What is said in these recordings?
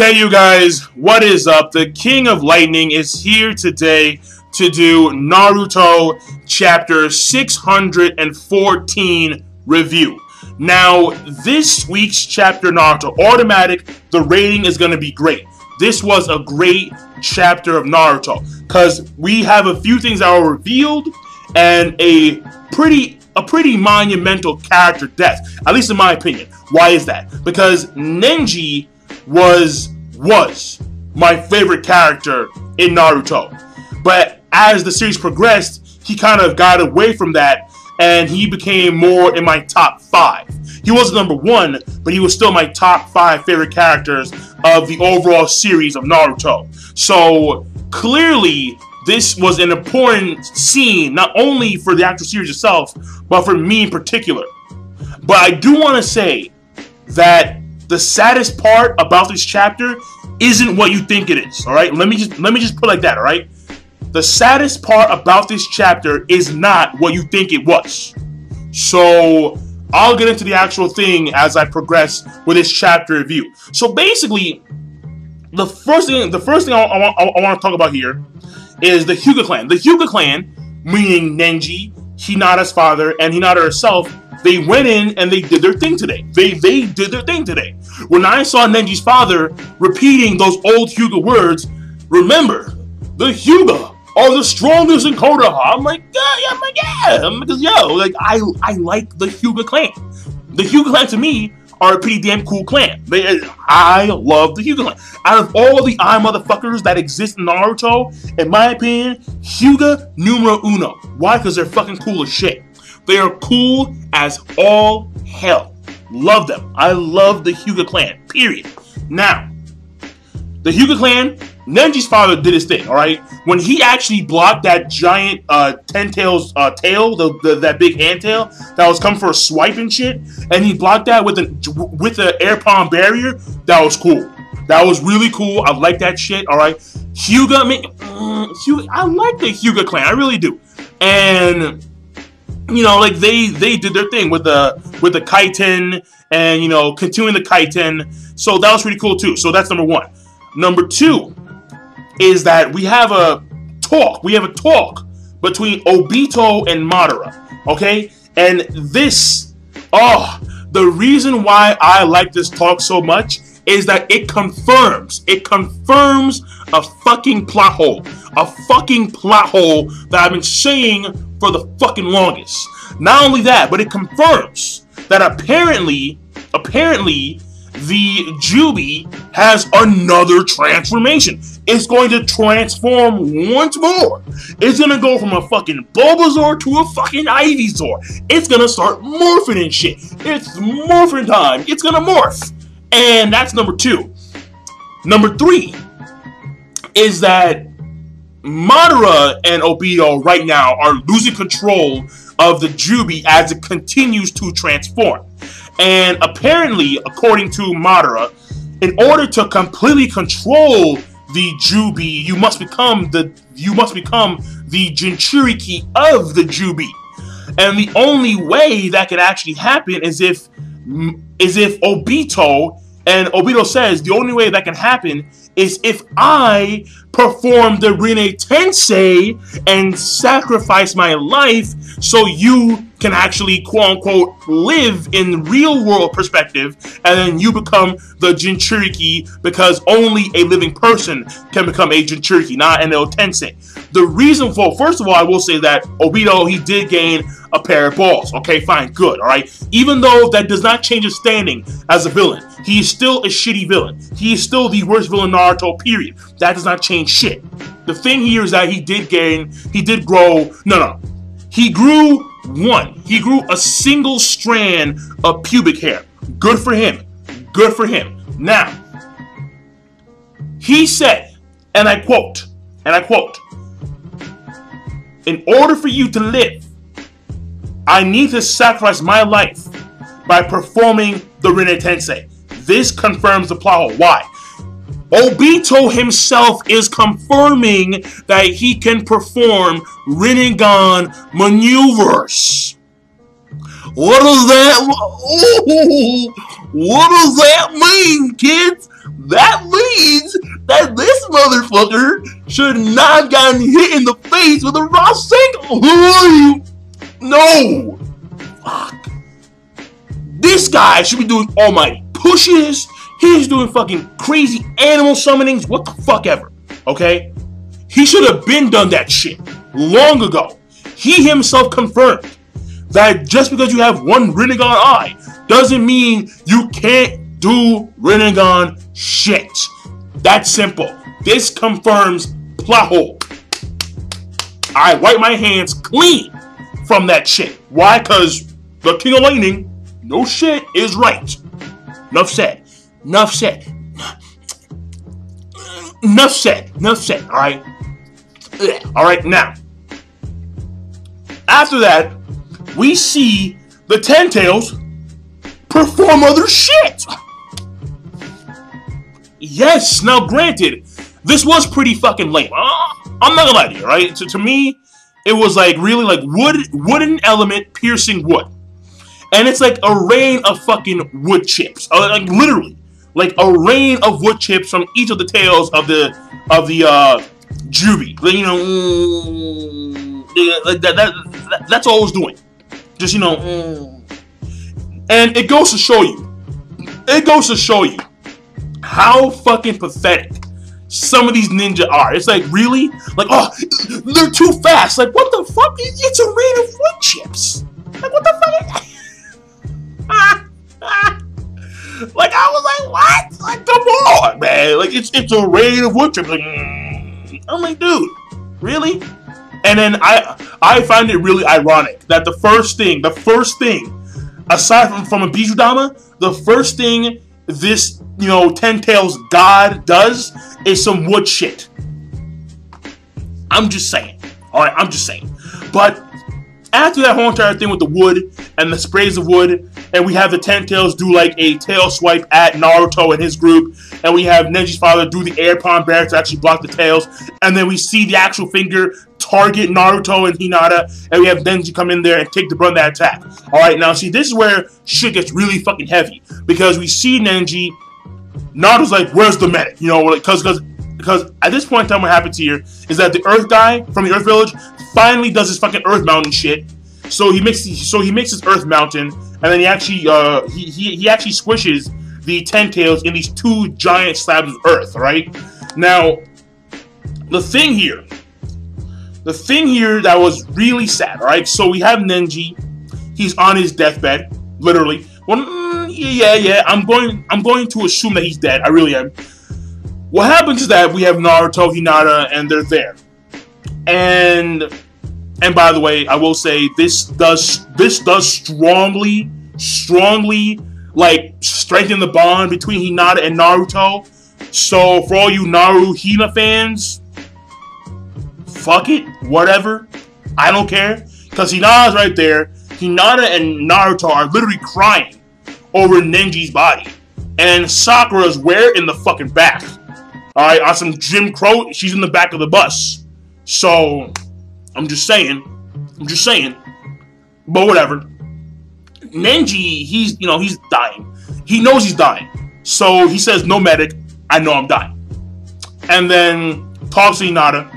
Okay, you guys, what is up? The King of Lightning is here today to do Naruto chapter 614 review. Now, this week's chapter Naruto automatic, the rating is going to be great. This was a great chapter of Naruto because we have a few things that were revealed and a pretty a pretty monumental character death, at least in my opinion. Why is that? Because Neji was was my favorite character in Naruto. But as the series progressed, he kind of got away from that and he became more in my top five. He wasn't number one, but he was still my top five favorite characters of the overall series of Naruto. So clearly, this was an important scene, not only for the actual series itself, but for me in particular. But I do want to say that the saddest part about this chapter isn't what you think it is. All right, let me just let me just put like that. All right, the saddest part about this chapter is not what you think it was. So I'll get into the actual thing as I progress with this chapter review. So basically, the first thing the first thing I, I, I, I want to talk about here is the Hyuga clan. The Hyuga clan, meaning Neji, Hinata's father, and Hinata herself, they went in and they did their thing today. They they did their thing today. When I saw Nenji's father repeating those old Hyuga words, remember, the Hyuga are the strongest in Konoha. I'm like, yeah, yeah, I'm like, yeah. Because yo, like I I like the Hyuga clan. The Hyuga clan to me are a pretty damn cool clan. They, I love the Hyuga clan. Out of all the eye motherfuckers that exist in Naruto, in my opinion, Hyuga numero uno. Why? Because they're fucking cool as shit. They are cool as all hell. Love them. I love the Hyuga clan. Period. Now, the Hyuga clan, Neji's father did his thing, all right? When he actually blocked that giant uh, Ten Tails uh, tail, the, the, that big hand tail that was coming for a swipe and shit, and he blocked that with an with an air palm barrier, that was cool. That was really cool. I like that shit, all right? Hyuga, I mean, mm, Hyuga, I like the Hyuga clan, I really do. And you know, like they they did their thing with the with the kaiten and you know continuing the kaiten. So that was pretty cool too. So that's number one. Number two is that we have a talk. We have a talk between Obito and Madara. Okay, and this, oh, the reason why I like this talk so much is that it confirms, it confirms a fucking plot hole, a fucking plot hole that I've been saying for the fucking longest. Not only that, but it confirms that apparently, apparently, the Juubi has another transformation. It's going to transform once more. It's gonna go from a fucking Bulbasaur to a fucking Ivysaur. It's gonna start morphing and shit. It's morphing time. It's gonna morph. And that's number two. Number three is that Madara and Obito right now are losing control of the Juubi as it continues to transform. And apparently, according to Madara, in order to completely control the Juubi, you must become the you must become the Jinchuriki of the Juubi. And the only way that can actually happen is if is if Obito and Obito says the only way that can happen is if I perform the Rin Tensei and sacrifice my life so you can actually quote unquote live in real world perspective and then you become the Jinchuriki because only a living person can become a Jinchuriki, not an Edo Tensei. The reason for first of all I will say that Obito he did gain a pair of balls. Okay, fine, good, alright? Even though that does not change his standing as a villain, he is still a shitty villain. He is still the worst villain Naruto, period. That does not change shit. The thing here is that he did gain, he did grow, no, no. He grew one. He grew a single strand of pubic hair. Good for him. Good for him. Now, he said, and I quote, and I quote, in order for you to live, I need to sacrifice my life by performing the Rin Tensei. This confirms the plot. Why? Obito himself is confirming that he can perform Rinnegan maneuvers. What does that? Oh, what does that mean, kids? That means that this motherfucker should not have gotten hit in the face with a Rasengan. No! Fuck. This guy should be doing all my pushes. He's doing fucking crazy animal summonings. What the fuck ever. Okay? He should have been done that shit long ago. He himself confirmed that just because you have one Rinnegan eye doesn't mean you can't do Rinnegan shit. That's simple. This confirms plot hole. I wipe my hands clean from that shit. Why? Because the King of Lightning, no shit, is right. Enough said. Enough said. Enough said. Enough said. All right. All right. Now, after that, we see the Ten Tails perform other shit. Yes. Now, granted, this was pretty fucking lame. Uh, I'm not gonna lie to you, right? To, to me, it was like really like wood, wooden element piercing wood, and it's like a rain of fucking wood chips, uh, like literally, like a rain of wood chips from each of the tails of the of the uh, Juubi. Like, you know, mm, like that, that, that, that's all I was doing. Just you know, mm. and it goes to show you, it goes to show you how fucking pathetic some of these ninja are. It's like, really? Like, oh, they're too fast. Like, what the fuck? It's a rain of wood chips. Like, what the fuck? Like, I was like, what? Like, come on, man. Like, it's it's a rain of wood chips. Like, mm. I'm like, dude, really? And then I I find it really ironic that the first thing, the first thing, aside from from a Bijudama, the first thing this you know Ten Tails God does is some wood shit. I'm just saying. All right, I'm just saying. But after that whole entire thing with the wood and the sprays of wood, and we have the Ten Tails do like a tail swipe at Naruto and his group, and we have Neji's father do the air palm bear to actually block the tails, and then we see the actual finger target Naruto and Hinata, and we have Denji come in there and take the brunt of that attack. Alright, now see, this is where shit gets really fucking heavy, because we see Neji Naruto's like, where's the medic? You know, because because because at this point in time, what happens here is that the Earth guy from the Earth Village finally does his fucking Earth Mountain shit. So he makes so he makes his Earth Mountain, and then he actually uh he he, he actually squishes the Ten Tails in these two giant slabs of Earth. Right now, the thing here, the thing here that was really sad. Right, so we have Neji. He's on his deathbed, literally. Well, yeah, yeah, I'm going I'm going to assume that he's dead. I really am. What happens is that we have Naruto, Hinata, and they're there. And and by the way, I will say this does this does strongly, strongly like strengthen the bond between Hinata and Naruto. So for all you Naru Hina fans, fuck it, whatever. I don't care. Cause Hinata's right there. Hinata and Naruto are literally crying over Neji's body. And Sakura's where? In the fucking back. Alright, on some Jim Crow, she's in the back of the bus. So, I'm just saying. I'm just saying. But whatever. Neji, he's, you know, he's dying. He knows he's dying. So he says, no medic, I know I'm dying. And then talks to Hinata,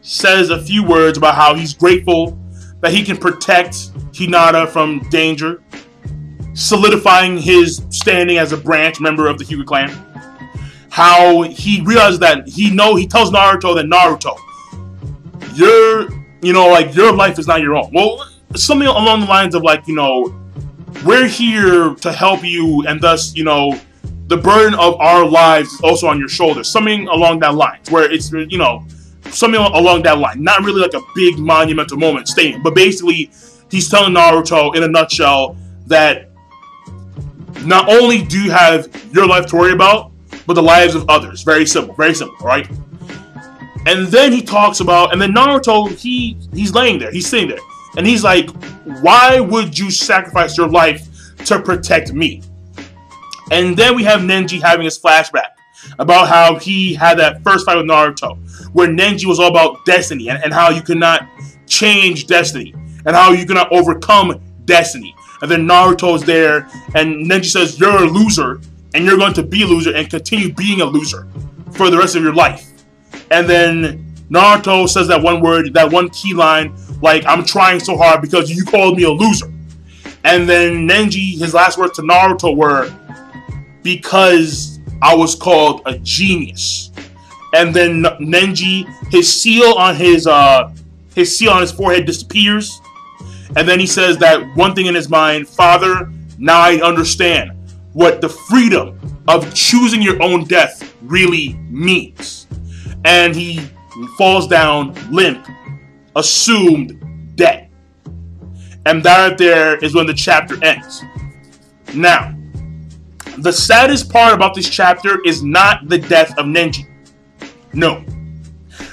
says a few words about how he's grateful that he can protect Hinata from danger solidifying his standing as a branch member of the Hyuga clan. How he realized that he know he tells Naruto that Naruto, your you know like your life is not your own. Well, something along the lines of like you know we're here to help you, and thus you know the burden of our lives is also on your shoulders. Something along that line, where it's you know something along that line. Not really like a big monumental moment statement, but basically he's telling Naruto in a nutshell that not only do you have your life to worry about, but the lives of others. Very simple, very simple, right? And then he talks about, and then Naruto, he he's laying there, he's sitting there, and he's like, "Why would you sacrifice your life to protect me?" And then we have Nenji having his flashback about how he had that first fight with Naruto, where Nenji was all about destiny and, and how you cannot change destiny and how you cannot overcome destiny. And then Naruto's there, and Nenji says, You're a loser, and you're going to be a loser and continue being a loser for the rest of your life. And then Naruto says that one word, that one key line, like, I'm trying so hard because you called me a loser. And then Nenji, his last words to Naruto were, because I was called a genius. And then Nenji, his seal on his uh his seal on his forehead disappears. And then he says that one thing in his mind, Father, now I understand what the freedom of choosing your own death really means. And he falls down limp, assumed dead. And that right there is when the chapter ends. Now, the saddest part about this chapter is not the death of Nenji. No.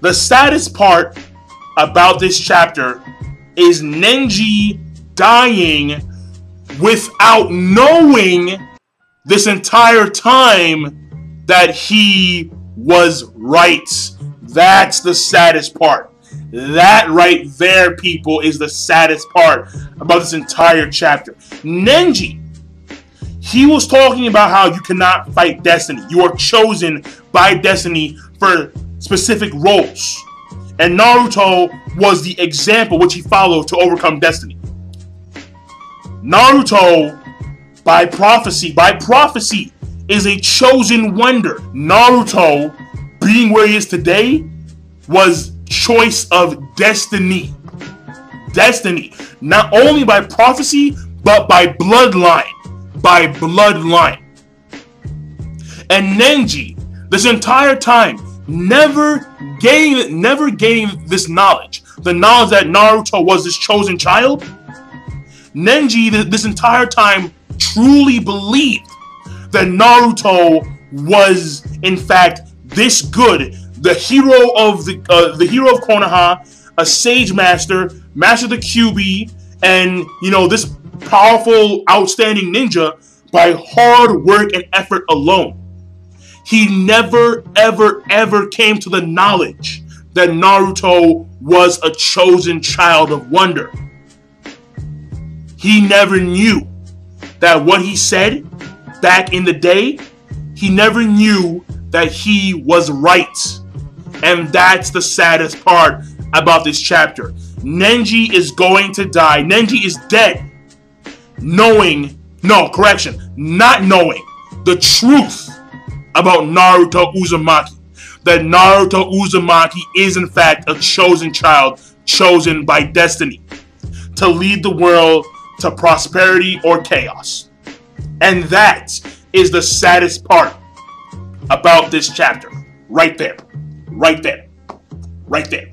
The saddest part about this chapter is Nenji dying without knowing this entire time that he was right. That's the saddest part. That right there, people, is the saddest part about this entire chapter. Neji, he was talking about how you cannot fight destiny. You are chosen by destiny for specific roles. And Naruto was the example which he followed to overcome destiny. Naruto, by prophecy, by prophecy, is a chosen wonder. Naruto, being where he is today, was choice of destiny. Destiny. Not only by prophecy, but by bloodline. By bloodline. And Neji, this entire time, never gain, never gained this knowledge. The knowledge that Naruto was his chosen child. Neji, this entire time, truly believed that Naruto was, in fact, this good, the hero of the uh, the hero of Konoha, a sage master, master of the Kyuubi, and you know this powerful, outstanding ninja by hard work and effort alone. He never, ever, ever came to the knowledge that Naruto was a chosen child of wonder. He never knew that what he said back in the day, he never knew that he was right. And that's the saddest part about this chapter. Nenji is going to die. Nenji is dead. Knowing, no, correction, not knowing the truth about Naruto Uzumaki. That Naruto Uzumaki is in fact a chosen child, chosen by destiny to lead the world to prosperity or chaos. And that is the saddest part about this chapter. Right there. Right there. Right there.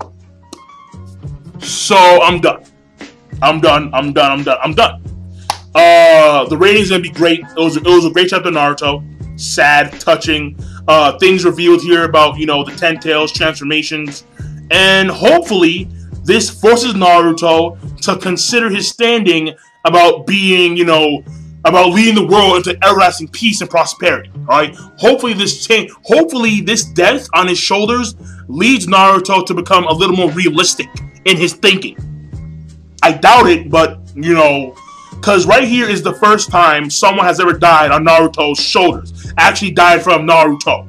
So I'm done. I'm done. I'm done. I'm done. I'm done. Uh, the rating's gonna be great. It was, it was a great chapter, Naruto sad, touching. Uh, things revealed here about you know the Ten Tails transformations, and hopefully this forces Naruto to consider his standing about being you know about leading the world into everlasting peace and prosperity. All right. Hopefully this change. Hopefully this death on his shoulders leads Naruto to become a little more realistic in his thinking. I doubt it, but you know because right here is the first time someone has ever died on Naruto's shoulders. Actually died from Naruto.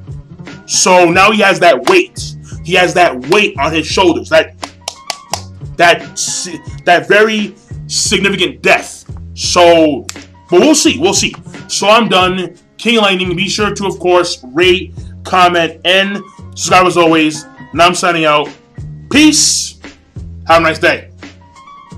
So now he has that weight. He has that weight on his shoulders. That that that very significant death. So, but we'll see. We'll see. So I'm done. King Lightning. Be sure to, of course, rate, comment, and subscribe as always. And I'm signing out. Peace. Have a nice day.